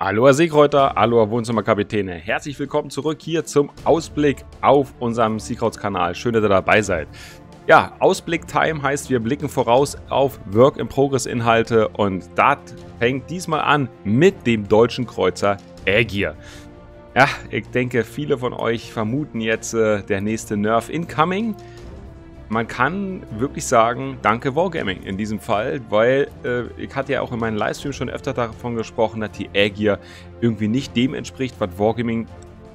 Hallo Seekräuter, hallo Wohnzimmerkapitäne. Herzlich willkommen zurück hier zum Ausblick auf unserem Seakrauts-Kanal. Schön, dass ihr dabei seid. Ja, Ausblick-Time heißt, wir blicken voraus auf Work-in-Progress-Inhalte und das fängt diesmal an mit dem deutschen Kreuzer Aegir. Ja, ich denke, viele von euch vermuten jetzt äh, der nächste Nerf incoming man kann wirklich sagen, danke Wargaming in diesem Fall, weil äh, ich hatte ja auch in meinem Livestream schon öfter davon gesprochen, dass die Aegir irgendwie nicht dem entspricht, was Wargaming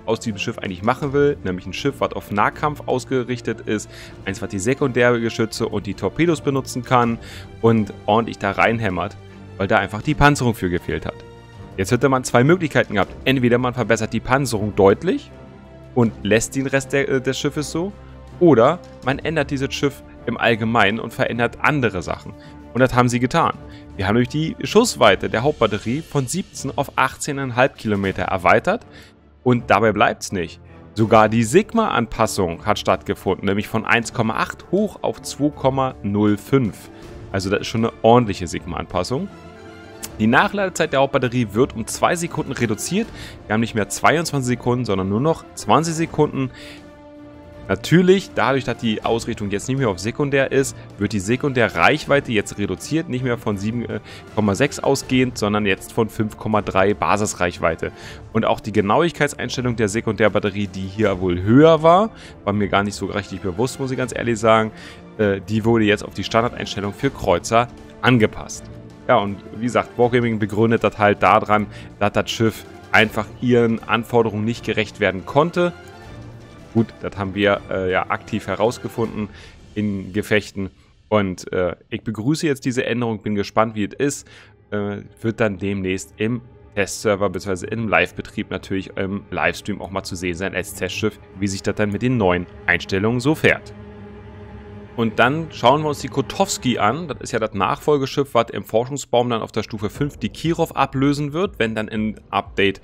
aus diesem Schiff eigentlich machen will, nämlich ein Schiff, was auf Nahkampf ausgerichtet ist, eins, was die Sekundärgeschütze und die Torpedos benutzen kann und ordentlich da reinhämmert, weil da einfach die Panzerung für gefehlt hat. Jetzt hätte man zwei Möglichkeiten gehabt. Entweder man verbessert die Panzerung deutlich und lässt den Rest der, äh, des Schiffes so, oder man ändert dieses Schiff im Allgemeinen und verändert andere Sachen. Und das haben sie getan. Wir haben durch die Schussweite der Hauptbatterie von 17 auf 18,5 Kilometer erweitert und dabei bleibt es nicht. Sogar die Sigma-Anpassung hat stattgefunden, nämlich von 1,8 hoch auf 2,05. Also das ist schon eine ordentliche Sigma-Anpassung. Die Nachladezeit der Hauptbatterie wird um 2 Sekunden reduziert. Wir haben nicht mehr 22 Sekunden, sondern nur noch 20 Sekunden. Natürlich, dadurch, dass die Ausrichtung jetzt nicht mehr auf Sekundär ist, wird die Sekundärreichweite jetzt reduziert, nicht mehr von 7,6 ausgehend, sondern jetzt von 5,3 Basisreichweite. Und auch die Genauigkeitseinstellung der Sekundärbatterie, die hier wohl höher war, war mir gar nicht so richtig bewusst, muss ich ganz ehrlich sagen, äh, die wurde jetzt auf die Standardeinstellung für Kreuzer angepasst. Ja, und wie gesagt, Wargaming begründet das halt daran, dass das Schiff einfach ihren Anforderungen nicht gerecht werden konnte Gut, das haben wir äh, ja aktiv herausgefunden in Gefechten. Und äh, ich begrüße jetzt diese Änderung, bin gespannt, wie es ist. Äh, wird dann demnächst im Testserver bzw. im Live-Betrieb natürlich im Livestream auch mal zu sehen sein als Testschiff, wie sich das dann mit den neuen Einstellungen so fährt. Und dann schauen wir uns die Kotowski an. Das ist ja das Nachfolgeschiff, was im Forschungsbaum dann auf der Stufe 5 die Kirov ablösen wird, wenn dann in Update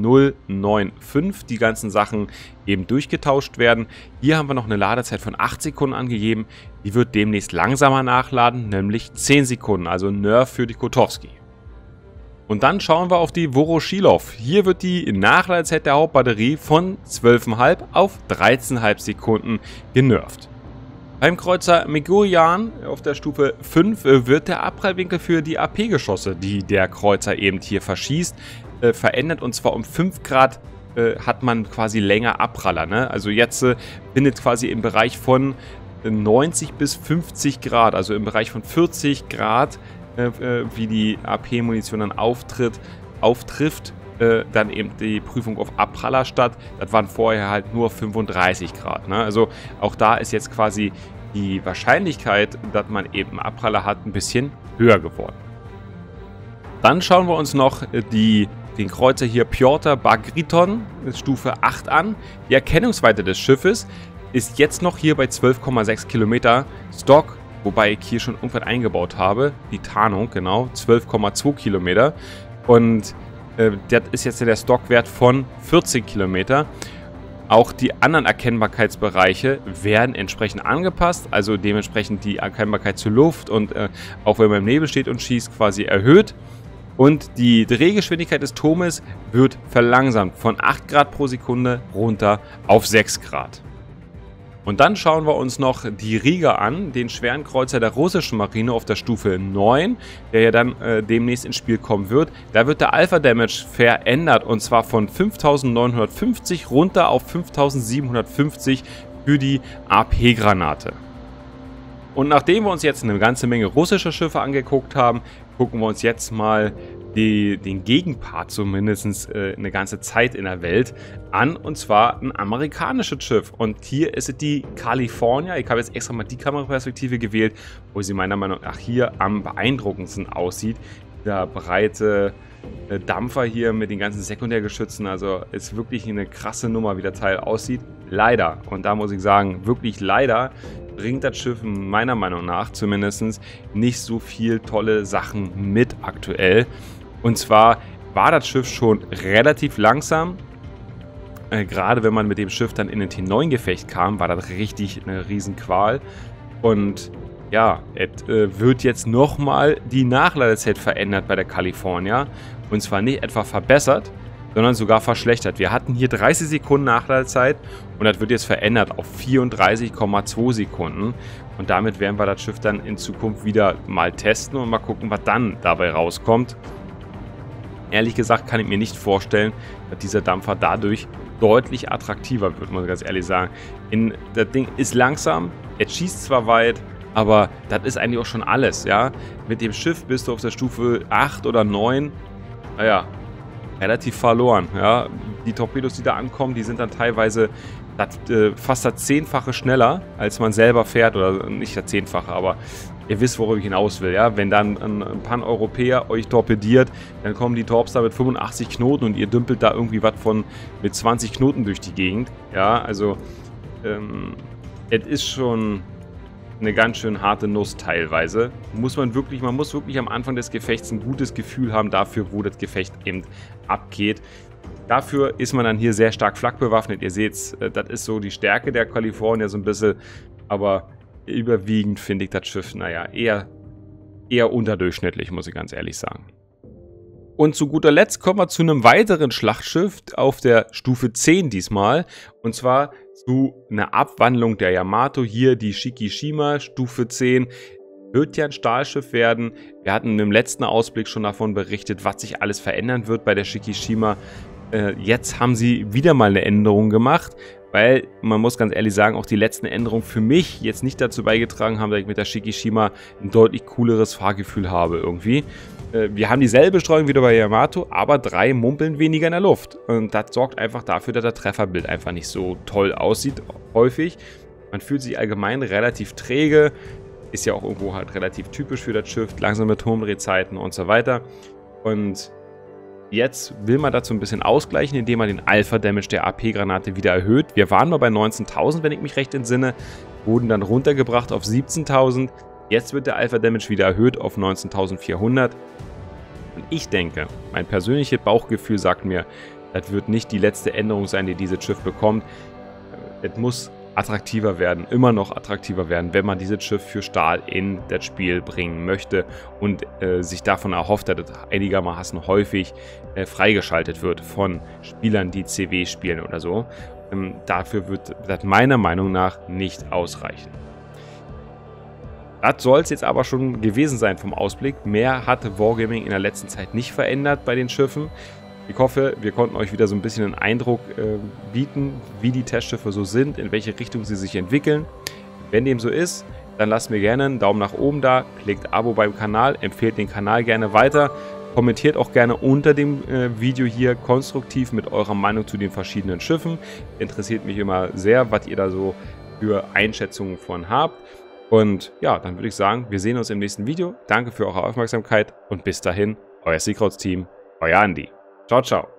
095 die ganzen Sachen eben durchgetauscht werden. Hier haben wir noch eine Ladezeit von 8 Sekunden angegeben. Die wird demnächst langsamer nachladen, nämlich 10 Sekunden, also Nerf für die Kotowski. Und dann schauen wir auf die Voroshilov. Hier wird die Nachladezeit der Hauptbatterie von 12,5 auf 13,5 Sekunden genervt. Beim Kreuzer Megurian auf der Stufe 5 äh, wird der Abprallwinkel für die AP-Geschosse, die der Kreuzer eben hier verschießt, äh, verändert. Und zwar um 5 Grad äh, hat man quasi länger Abpraller. Ne? Also jetzt äh, findet quasi im Bereich von 90 bis 50 Grad, also im Bereich von 40 Grad, äh, äh, wie die AP-Munition dann auftritt, auftrifft, dann eben die Prüfung auf Abpraller statt. Das waren vorher halt nur 35 Grad. Ne? Also auch da ist jetzt quasi die Wahrscheinlichkeit, dass man eben Abpraller hat, ein bisschen höher geworden. Dann schauen wir uns noch die, den Kreuzer hier Piotr Bagriton Stufe 8 an. Die Erkennungsweite des Schiffes ist jetzt noch hier bei 12,6 Kilometer Stock, wobei ich hier schon irgendwas eingebaut habe. Die Tarnung, genau, 12,2 Kilometer. Und äh, das ist jetzt der Stockwert von 14 Kilometer. Auch die anderen Erkennbarkeitsbereiche werden entsprechend angepasst, also dementsprechend die Erkennbarkeit zur Luft und äh, auch wenn man im Nebel steht und schießt, quasi erhöht. Und die Drehgeschwindigkeit des Turmes wird verlangsamt von 8 Grad pro Sekunde runter auf 6 Grad. Und dann schauen wir uns noch die Riga an, den schweren Kreuzer der russischen Marine auf der Stufe 9, der ja dann äh, demnächst ins Spiel kommen wird. Da wird der Alpha Damage verändert und zwar von 5950 runter auf 5750 für die AP-Granate. Und nachdem wir uns jetzt eine ganze Menge russische Schiffe angeguckt haben, gucken wir uns jetzt mal die, den Gegenpart zumindest äh, eine ganze Zeit in der Welt an. Und zwar ein amerikanisches Schiff. Und hier ist es die California. Ich habe jetzt extra mal die Kameraperspektive gewählt, wo sie meiner Meinung nach hier am beeindruckendsten aussieht. Der breite äh, Dampfer hier mit den ganzen Sekundärgeschützen. Also ist wirklich eine krasse Nummer, wie der Teil aussieht. Leider, und da muss ich sagen, wirklich leider bringt das Schiff meiner Meinung nach zumindest nicht so viel tolle Sachen mit aktuell. Und zwar war das Schiff schon relativ langsam. Äh, gerade wenn man mit dem Schiff dann in ein T9-Gefecht kam, war das richtig eine Riesenqual. Und ja, es äh, wird jetzt nochmal die Nachladezeit verändert bei der California. Und zwar nicht etwa verbessert, sondern sogar verschlechtert. Wir hatten hier 30 Sekunden Nachladezeit und das wird jetzt verändert auf 34,2 Sekunden. Und damit werden wir das Schiff dann in Zukunft wieder mal testen und mal gucken, was dann dabei rauskommt. Ehrlich gesagt kann ich mir nicht vorstellen, dass dieser Dampfer dadurch deutlich attraktiver wird, muss ich ganz ehrlich sagen. In, das Ding ist langsam, er schießt zwar weit, aber das ist eigentlich auch schon alles, ja. Mit dem Schiff bist du auf der Stufe 8 oder 9, naja, relativ verloren, ja. Die Torpedos, die da ankommen, die sind dann teilweise äh, fast das Zehnfache schneller, als man selber fährt, oder nicht das Zehnfache, aber ihr wisst, worauf ich hinaus will, ja. Wenn dann ein, ein Pan-Europäer euch torpediert, dann kommen die Torps da mit 85 Knoten und ihr dümpelt da irgendwie was von mit 20 Knoten durch die Gegend, ja. Also, ähm, es ist schon eine ganz schön harte Nuss teilweise. Muss man wirklich, man muss wirklich am Anfang des Gefechts ein gutes Gefühl haben dafür, wo das Gefecht eben abgeht. Dafür ist man dann hier sehr stark flak bewaffnet. Ihr seht, äh, das ist so die Stärke der California so ein bisschen. Aber überwiegend finde ich das Schiff, naja, eher, eher unterdurchschnittlich, muss ich ganz ehrlich sagen. Und zu guter Letzt kommen wir zu einem weiteren Schlachtschiff auf der Stufe 10 diesmal. Und zwar zu einer Abwandlung der Yamato. Hier die Shikishima Stufe 10 wird ja ein Stahlschiff werden. Wir hatten im letzten Ausblick schon davon berichtet, was sich alles verändern wird bei der Shikishima. Äh, jetzt haben sie wieder mal eine Änderung gemacht, weil man muss ganz ehrlich sagen, auch die letzten Änderungen für mich jetzt nicht dazu beigetragen haben, dass ich mit der Shikishima ein deutlich cooleres Fahrgefühl habe irgendwie. Äh, wir haben dieselbe Streuung wieder bei Yamato, aber drei Mumpeln weniger in der Luft. Und das sorgt einfach dafür, dass das Trefferbild einfach nicht so toll aussieht, häufig. Man fühlt sich allgemein relativ träge, ist ja auch irgendwo halt relativ typisch für das Schiff, langsame Turmdrehzeiten und so weiter. Und jetzt will man dazu ein bisschen ausgleichen, indem man den Alpha-Damage der AP-Granate wieder erhöht. Wir waren mal bei 19.000, wenn ich mich recht entsinne, wurden dann runtergebracht auf 17.000. Jetzt wird der Alpha Damage wieder erhöht auf 19.400. Und ich denke, mein persönliches Bauchgefühl sagt mir, das wird nicht die letzte Änderung sein, die dieses Schiff bekommt. Es muss attraktiver werden, immer noch attraktiver werden, wenn man dieses Schiff für Stahl in das Spiel bringen möchte und äh, sich davon erhofft, dass es einigermaßen häufig äh, freigeschaltet wird von Spielern, die CW spielen oder so. Ähm, dafür wird das meiner Meinung nach nicht ausreichen. Das soll es jetzt aber schon gewesen sein vom Ausblick. Mehr hatte Wargaming in der letzten Zeit nicht verändert bei den Schiffen. Ich hoffe, wir konnten euch wieder so ein bisschen einen Eindruck äh, bieten, wie die Testschiffe so sind, in welche Richtung sie sich entwickeln. Wenn dem so ist, dann lasst mir gerne einen Daumen nach oben da, klickt Abo beim Kanal, empfehlt den Kanal gerne weiter, kommentiert auch gerne unter dem äh, Video hier konstruktiv mit eurer Meinung zu den verschiedenen Schiffen. Interessiert mich immer sehr, was ihr da so für Einschätzungen von habt. Und ja, dann würde ich sagen, wir sehen uns im nächsten Video. Danke für eure Aufmerksamkeit und bis dahin, euer Secrets Team, euer Andy. Ciao, ciao.